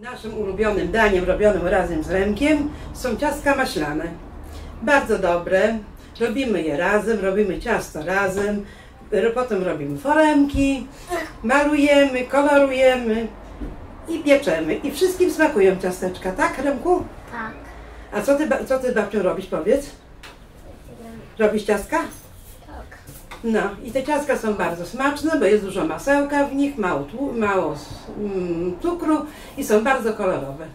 Naszym ulubionym daniem robionym razem z Remkiem są ciastka maślane. Bardzo dobre. Robimy je razem, robimy ciasto razem. Potem robimy foremki, malujemy, kolorujemy i pieczemy. I wszystkim smakują ciasteczka, tak Remku? Tak. A co ty, co ty babciu robisz, powiedz? Robisz ciastka? No i te ciastka są bardzo smaczne, bo jest dużo masełka w nich, mało, mało mm, cukru i są bardzo kolorowe.